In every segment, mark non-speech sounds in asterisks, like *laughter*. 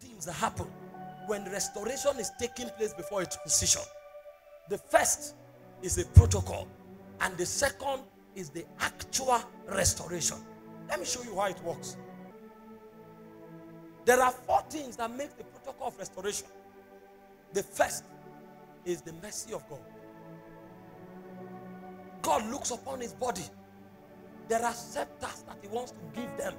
things that happen when restoration is taking place before a transition. The first is a protocol, and the second is the actual restoration. Let me show you how it works. There are four things that make the protocol of restoration. The first is the mercy of God. God looks upon his body. There are scepters that he wants to give them.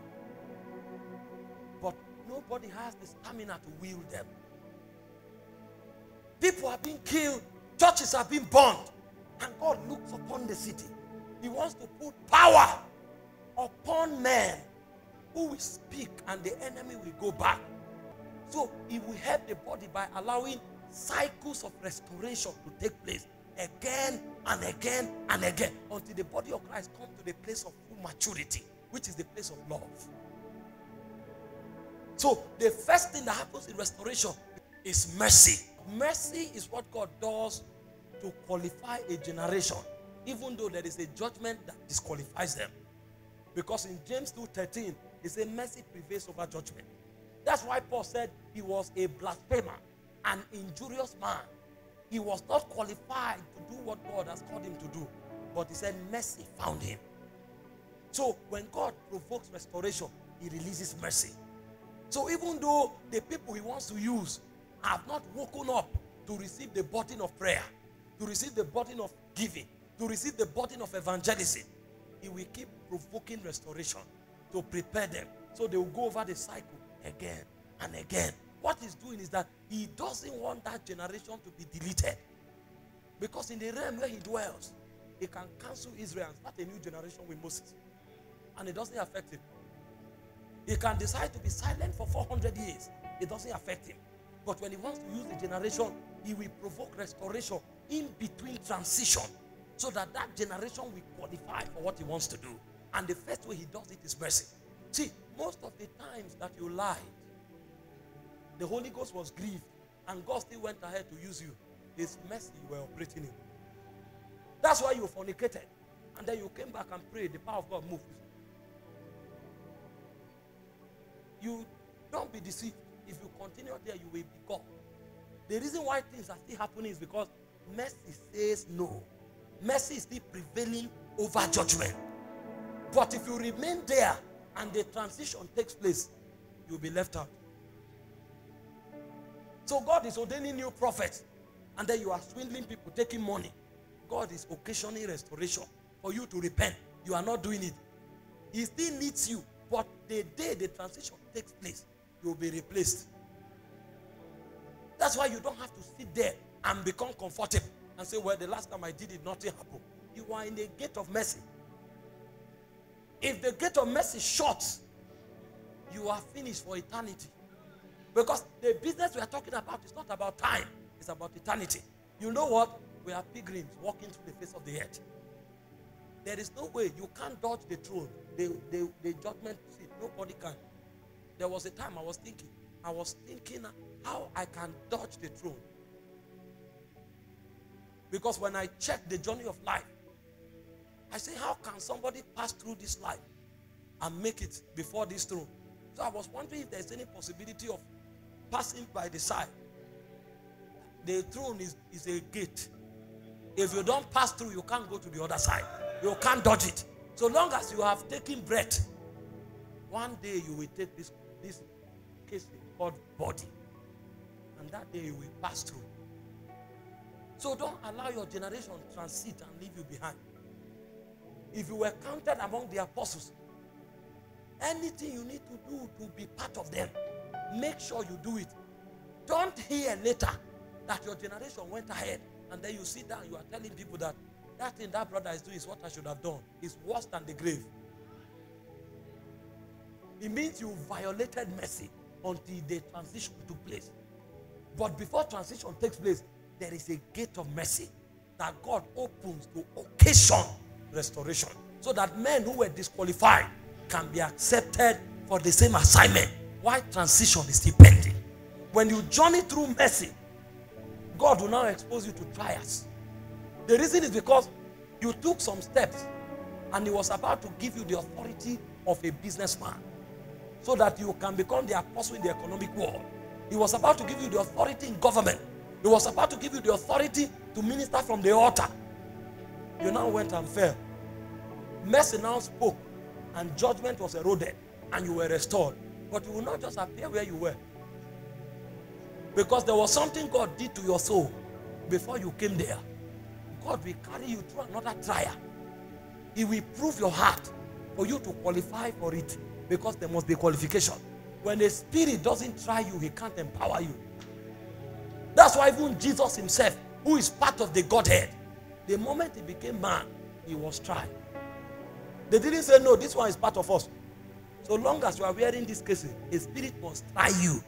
Nobody has the stamina to wield them. People are being killed, churches are being burned, and God looks upon the city. He wants to put power upon men who will speak, and the enemy will go back. So he will help the body by allowing cycles of restoration to take place again and again and again until the body of Christ comes to the place of full maturity, which is the place of love. So the first thing that happens in restoration is mercy. Mercy is what God does to qualify a generation, even though there is a judgment that disqualifies them. Because in James 2:13, he said, Mercy prevails over judgment. That's why Paul said he was a blasphemer, an injurious man. He was not qualified to do what God has called him to do. But he said, Mercy found him. So when God provokes restoration, he releases mercy. So even though the people he wants to use have not woken up to receive the burden of prayer, to receive the burden of giving, to receive the burden of evangelism, he will keep provoking restoration to prepare them so they will go over the cycle again and again. What he's doing is that he doesn't want that generation to be deleted. Because in the realm where he dwells, he can cancel Israel and start a new generation with Moses. And it doesn't affect him. He can decide to be silent for 400 years. It doesn't affect him. But when he wants to use the generation, he will provoke restoration in between transition so that that generation will qualify for what he wants to do. And the first way he does it is mercy. See, most of the times that you lied, the Holy Ghost was grieved, and God still went ahead to use you. His mercy you were operating in. That's why you fornicated. And then you came back and prayed, the power of God moved. You don't be deceived. If you continue there, you will be gone. The reason why things are still happening is because mercy says no. Mercy is still prevailing over judgment. But if you remain there and the transition takes place, you'll be left out. So God is ordaining new prophets, and then you are swindling people, taking money. God is occasioning restoration for you to repent. You are not doing it. He still needs you, but the day the transition takes place, you'll be replaced. That's why you don't have to sit there and become comfortable and say, Well, the last time I did it, nothing happened. You are in the gate of mercy. If the gate of mercy shuts, you are finished for eternity. Because the business we are talking about is not about time, it's about eternity. You know what? We are pilgrims walking through the face of the earth. There is no way you can't dodge the throne, the, the, the judgment seat. Nobody can. There was a time I was thinking, I was thinking how I can dodge the throne. Because when I check the journey of life, I say, how can somebody pass through this life and make it before this throne? So I was wondering if there's any possibility of passing by the side. The throne is, is a gate. If you don't pass through, you can't go to the other side. You can't dodge it. So long as you have taken breath, one day you will take this, this case called body. And that day you will pass through. So don't allow your generation to transit and leave you behind. If you were counted among the apostles, anything you need to do to be part of them, make sure you do it. Don't hear later that your generation went ahead and then you sit down, you are telling people that that thing that brother is doing is what I should have done. It's worse than the grave. It means you violated mercy until the transition took place. But before transition takes place, there is a gate of mercy that God opens to occasion restoration. So that men who were disqualified can be accepted for the same assignment. Why transition is still pending. When you journey through mercy, God will now expose you to trials. The reason is because you took some steps and He was about to give you the authority of a businessman so that you can become the apostle in the economic world. He was about to give you the authority in government. He was about to give you the authority to minister from the altar. You now went and fell. Mercy now spoke, and judgment was eroded, and you were restored. But you will not just appear where you were. Because there was something God did to your soul before you came there. God will carry you through another trial. He will prove your heart for you to qualify for it because there must be qualification. When a spirit doesn't try you, he can't empower you. That's why even Jesus himself, who is part of the Godhead, the moment he became man, he was tried. They didn't say, no, this one is part of us. So long as you are wearing this case, a spirit must try you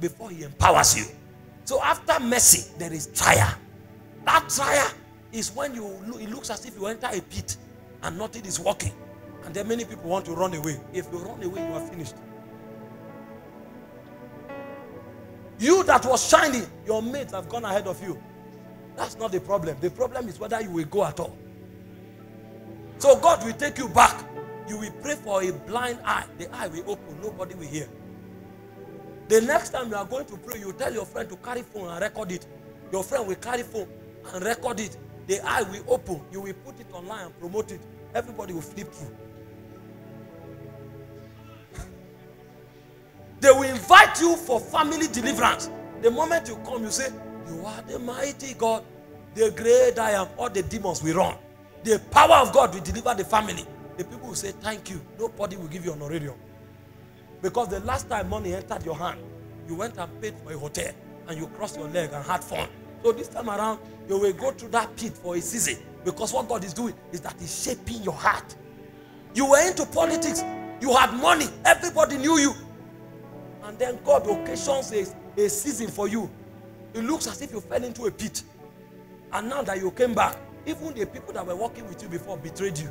before he empowers you. So after mercy, there is trial. That trial is when you it looks as if you enter a pit and nothing is working. And then many people want to run away. If you run away, you are finished. You that was shining, your mates have gone ahead of you. That's not the problem. The problem is whether you will go at all. So God will take you back. You will pray for a blind eye. The eye will open. Nobody will hear. The next time you are going to pray, you tell your friend to carry phone and record it. Your friend will carry phone and record it. The eye will open. You will put it online and promote it. Everybody will flip through. They will invite you for family deliverance. The moment you come, you say, You are the mighty God, the great I am. All the demons will run. The power of God will deliver the family. The people will say, Thank you. Nobody will give you an honorarium. Because the last time money entered your hand, you went and paid for a hotel and you crossed your leg and had fun. So this time around, you will go through that pit for a season. Because what God is doing is that He's shaping your heart. You were into politics, you had money, everybody knew you. And then God occasions a, a season for you. It looks as if you fell into a pit. And now that you came back, even the people that were working with you before betrayed you.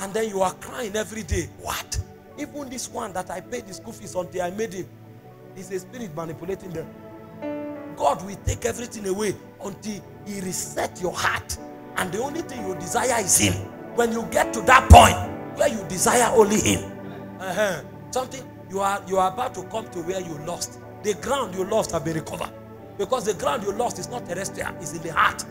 And then you are crying every day. What? Even this one that I paid the school fees until I made him is a spirit manipulating them. God will take everything away until He reset your heart. And the only thing you desire is Him. When you get to that point where you desire only Him, uh-huh, something you are you are about to come to where you lost. The ground you lost have been recovered. Because the ground you lost is not terrestrial, it's in the heart.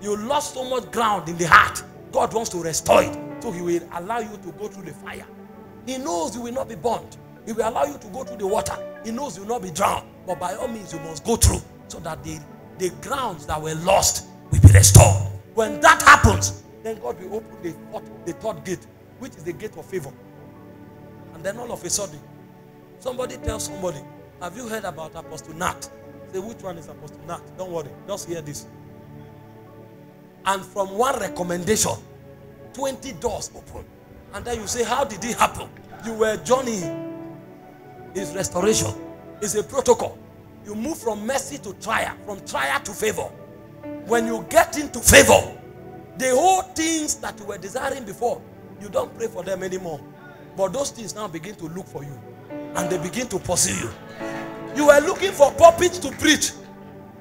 You lost so much ground in the heart. God wants to restore it. So He will allow you to go through the fire. He knows you will not be burned. He will allow you to go through the water. He knows you will not be drowned. But by all means, you must go through so that the, the grounds that were lost will be restored. When that happens, then God will open the, the third gate, which is the gate of favor. Then all of a sudden, somebody tells somebody, Have you heard about Apostle Nat? Say, which one is Apostle Nat? Don't worry, just hear this. And from one recommendation, 20 doors open. And then you say, How did it happen? You were journeying. It's restoration, it's a protocol. You move from mercy to trial, from trial to favor. When you get into favor, the whole things that you were desiring before, you don't pray for them anymore. But those things now begin to look for you and they begin to pursue you. You were looking for pulpits to preach.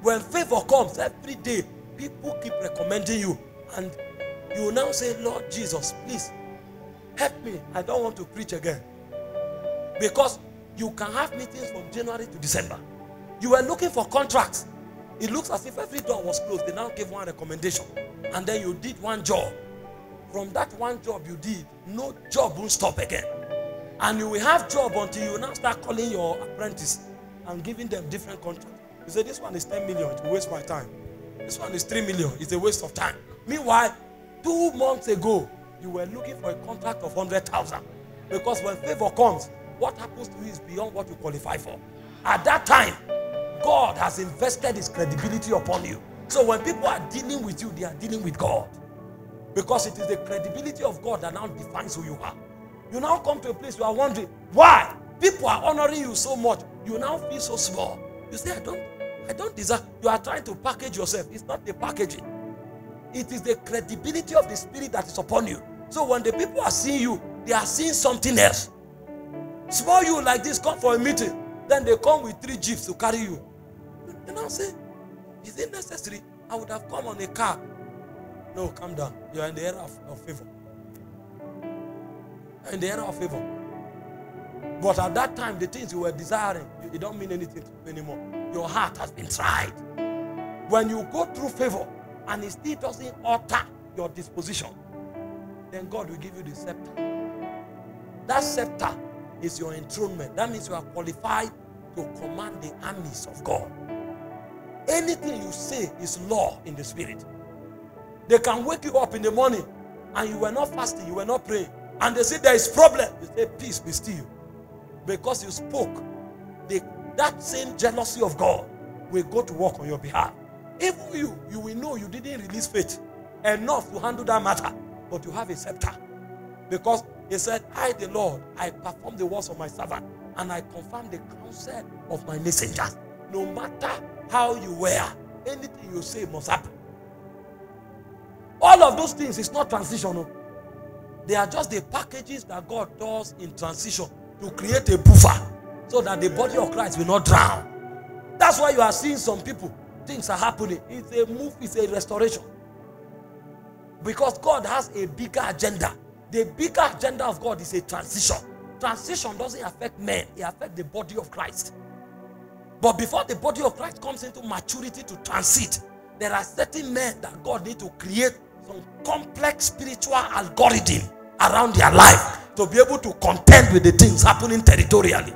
When favor comes every day, people keep recommending you, and you now say, Lord Jesus, please help me. I don't want to preach again. Because you can have meetings from January to December. You were looking for contracts. It looks as if every door was closed. They now gave one recommendation. And then you did one job. From that one job you did, no job will stop again. And you will have job until you now start calling your apprentice and giving them different contracts. You say, this one is 10 million, it will waste my time. This one is 3 million, it's a waste of time. Meanwhile, two months ago, you were looking for a contract of 100,000. Because when favor comes, what happens to you is beyond what you qualify for. At that time, God has invested his credibility upon you. So when people are dealing with you, they are dealing with God. Because it is the credibility of God that now defines who you are. You now come to a place you are wondering, why? People are honoring you so much. You now feel so small. You say, I don't, I don't deserve. You are trying to package yourself. It's not the packaging. It is the credibility of the spirit that is upon you. So when the people are seeing you, they are seeing something else. Small you like this, come for a meeting. Then they come with three jeeps to carry you. You now say, is it necessary? I would have come on a car. No, calm down. You are in the era of, of favor. In the era of favor. But at that time, the things you were desiring, it don't mean anything to you anymore. Your heart has been tried. When you go through favor and it still doesn't alter your disposition, then God will give you the scepter. That scepter is your enthronement. That means you are qualified to command the armies of God. Anything you say is law in the spirit. They can wake you up in the morning and you were not fasting, you were not praying, and they say there is problem. You say, Peace be still. Because you spoke, that same jealousy of God will go to work on your behalf. Even you, you will know you didn't release faith enough to handle that matter, but you have a scepter. Because he said, I, the Lord, I perform the words of my servant and I confirm the counsel of my messengers. No matter how you wear, anything you say must happen. All of those things is not transitional. Oh. They are just the packages that God does in transition to create a buffer so that the body of Christ will not drown. That's why you are seeing some people, things are happening. It's a move, it's a restoration. Because God has a bigger agenda. The bigger agenda of God is a transition. Transition doesn't affect men, it affects the body of Christ. But before the body of Christ comes into maturity to transit, there are certain men that God need to create some complex spiritual algorithm around their life to be able to contend with the things happening territorially.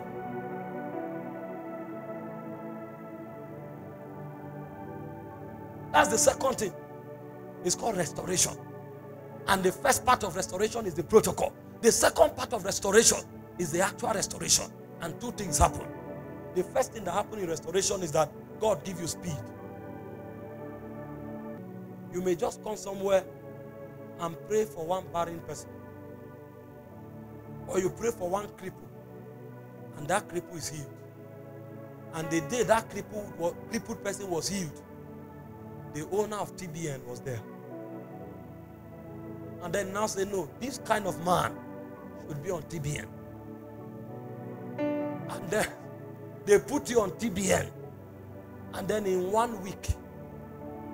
That's the second thing. It's called restoration. And the first part of restoration is the protocol. The second part of restoration is the actual restoration. And two things happen. The first thing that happens in restoration is that God gives you speed. You may just come somewhere and pray for one barren person. Or you pray for one cripple, and that cripple is healed. And the day that crippled, crippled person was healed, the owner of TBN was there. And then now say, no, this kind of man should be on TBN. And then they put you on TBN. And then in one week,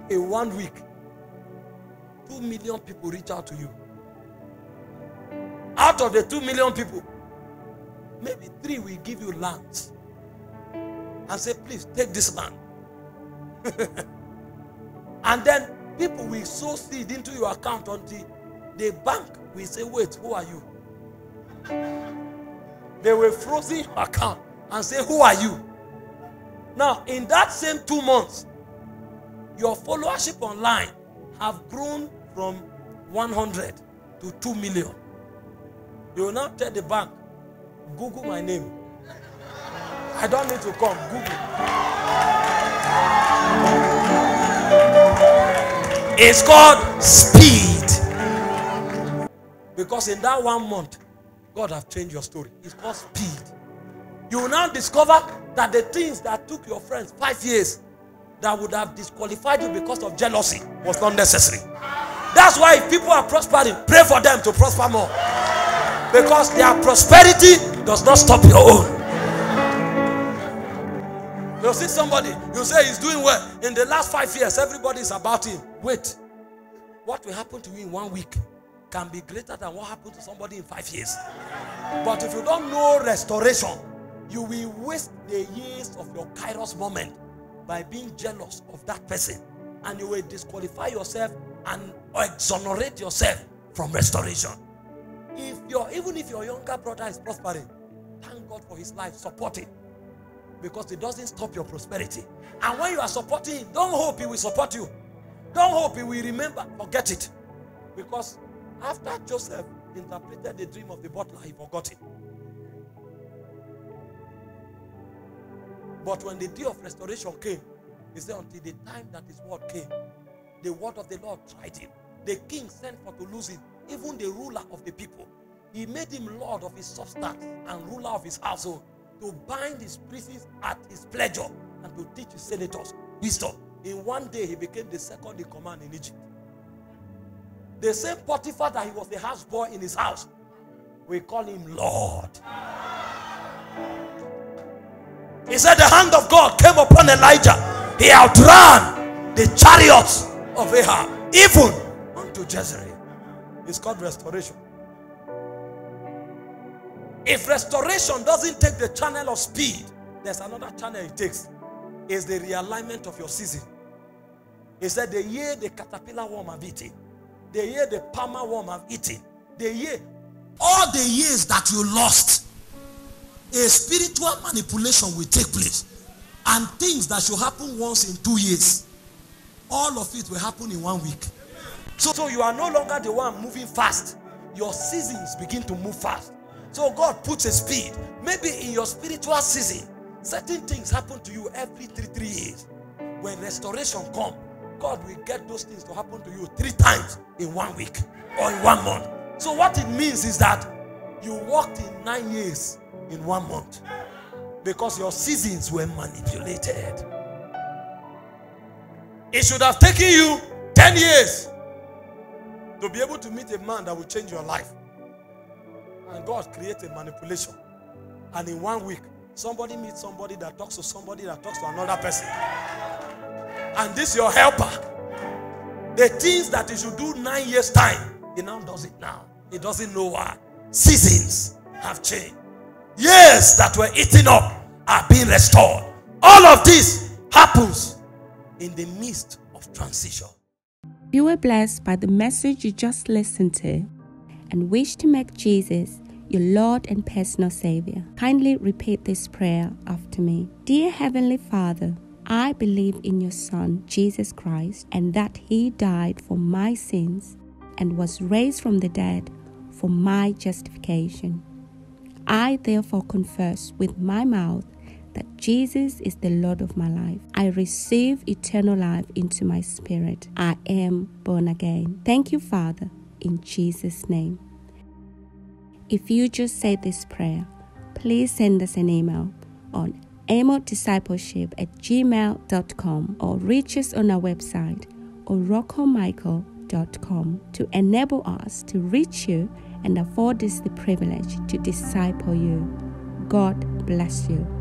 in one week, two million people reach out to you. Out of the two million people, maybe three will give you lands and say, please take this land. *laughs* and then people will sow seed into your account until the bank will say, wait, who are you? They will frozen your account and say, who are you? Now, in that same two months, your followership online have grown from 100 to 2 million. You will now tell the bank, Google my name. I don't need to come, Google. It's called speed. Because in that one month, God have changed your story. It's called speed. You will now discover that the things that took your friends five years that would have disqualified you because of jealousy was not necessary. That's why if people are prospering, pray for them to prosper more. Because their prosperity does not stop your own. You see somebody, you say he's doing well. In the last five years, everybody is about him. Wait, what will happen to you in one week can be greater than what happened to somebody in five years. But if you don't know restoration, you will waste the years of your kairos moment by being jealous of that person. And you will disqualify yourself and exonerate yourself from restoration. If you're even if your younger brother is prospering, thank God for his life, support him. Because it doesn't stop your prosperity. And when you are supporting him, don't hope he will support you. Don't hope he will remember. Forget it. Because after Joseph interpreted the dream of the butler, he forgot it. But when the day of restoration came, he said, until the time that his word came, the word of the Lord tried him. The king sent for to lose him, even the ruler of the people. He made him lord of his substance and ruler of his household to bind his princes at his pleasure and to teach his senators wisdom. In one day, he became the second in command in Egypt. The same Potiphar that he was the houseboy in his house, we call him Lord. He said, The hand of God came upon Elijah. He outran the chariots of Ahab, even unto Jezreel. It's called restoration. If restoration doesn't take the channel of speed, there's another channel it takes. Is the realignment of your season. He said, The year the caterpillar worm have eaten, the year the palmer worm have eaten, the year, all the years that you lost, a spiritual manipulation will take place. And things that should happen once in two years, all of it will happen in one week. So, so you are no longer the one moving fast. Your seasons begin to move fast. So God puts a speed. Maybe in your spiritual season, certain things happen to you every three, three years. When restoration comes, God will get those things to happen to you three times in one week or in one month. So what it means is that you walked in nine years in one month because your seasons were manipulated. It should have taken you 10 years to be able to meet a man that will change your life. And God created manipulation. And in one week, somebody meets somebody that talks to somebody that talks to another person. And this your helper. The things that he should do nine years' time, he now does it now. He doesn't know why. Seasons have changed. Years that were eaten up are being restored. All of this happens in the midst of transition. You were blessed by the message you just listened to and wish to make Jesus your Lord and personal Savior. Kindly repeat this prayer after me. Dear Heavenly Father, I believe in your Son, Jesus Christ, and that He died for my sins and was raised from the dead for my justification. I therefore confess with my mouth that Jesus is the Lord of my life. I receive eternal life into my spirit. I am born again. Thank you, Father, in Jesus' name. If you just said this prayer, please send us an email on amodiscipleship at gmail.com or reach us on our website orokpomichael.com to enable us to reach you and afford us the privilege to disciple you. God bless you.